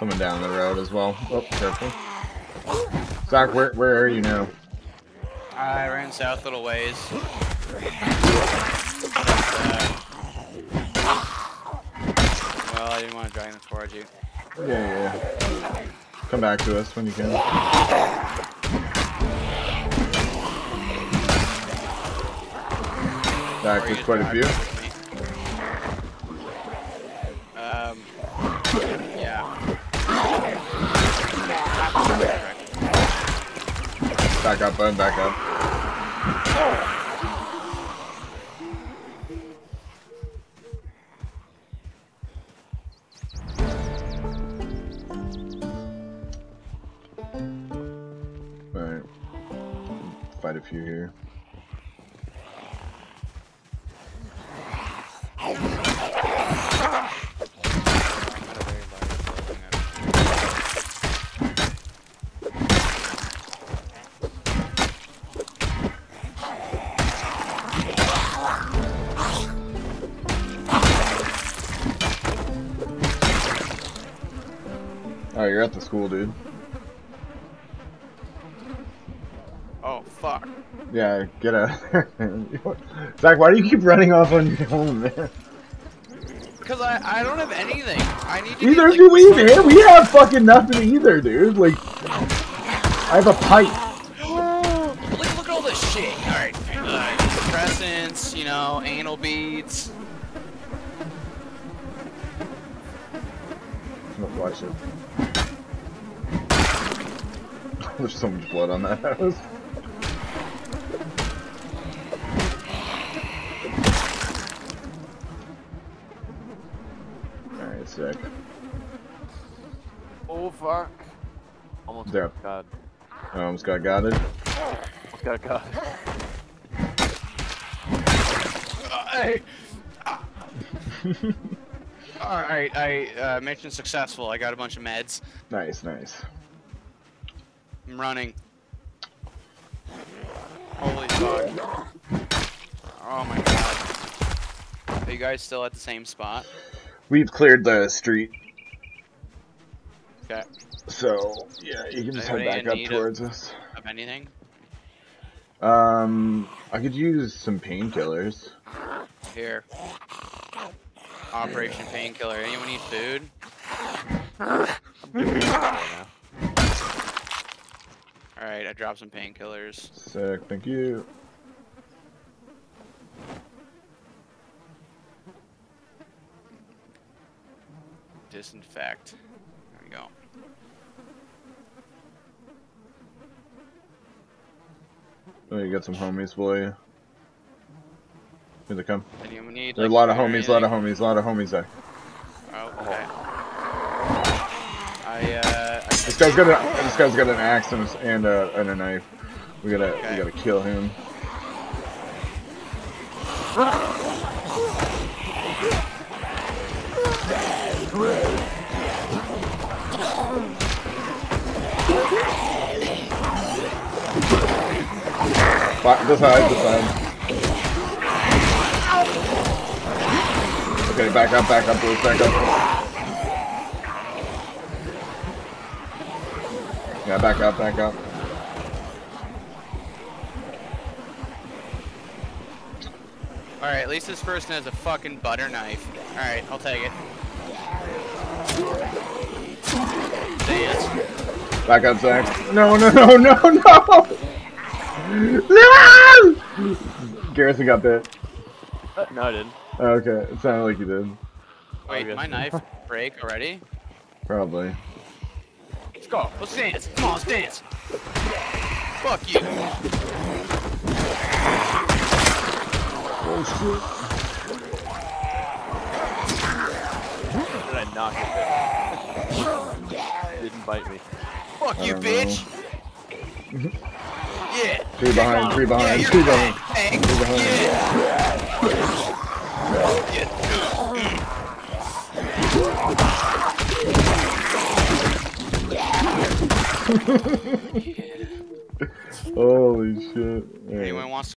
Someone down the road as well. Oh, careful. Zach, where where are you now? I ran south a little ways. Uh, well, I didn't want to drag them towards you. Yeah, yeah. yeah. Come back to us when you can. Zach, Or there's quite a few. Um, yeah. Back up, bud, back up. Alright. Fight a few here. Oh, you're at the school, dude. Oh, fuck. Yeah, get out. Zach, why do you keep running off on your own, man? Because I, I don't have anything. I need to Neither get, do like, we, man. We have fucking nothing either, dude. Like, I have a pipe. look, look at all this shit. Alright, uh, you know, anal beads. Watch it. There's so much blood on that house. Alright, sick. Oh fuck. Almost There. got I almost got got it. almost got got. Hey. Alright, I uh, mission successful. I got a bunch of meds. Nice, nice. I'm running. Holy fuck. Oh my god. Are you guys still at the same spot? We've cleared the street, Okay. so yeah, you can just head back up need of- towards us. Of anything? Um, I could use some painkillers. Here. Operation Painkiller. Anyone need food? Alright, I dropped some painkillers. Sick, thank you. Disinfect. There we go. Oh, you got some homies for you. Here they come. Anyone need? There are a lot of homies, a lot of homies, a lot of homies there. Oh, okay. Guy's got a this guy's got an axe and a, and a, and a knife. We gotta Okay. we gotta kill him. This side, this side. Okay, back up, back up, boys, back up. Yeah, back up, back up. Alright, at least this person has a fucking butter knife. Alright, I'll take it. Dance. Back up, Zach. No, no, no, no, no! No! Garrison got bit. Uh, no, I didn't. Okay, it sounded like you did. Wait, Okay. my knife break already? Probably. Let's go. Let's dance. Come on, let's dance. Fuck you. Did I knock it? Didn't bite me. Fuck you, bitch. Yeah. Three behind, three behind, yeah, three behind. bang, Three behind. Yeah. Holy shit. Anyone wants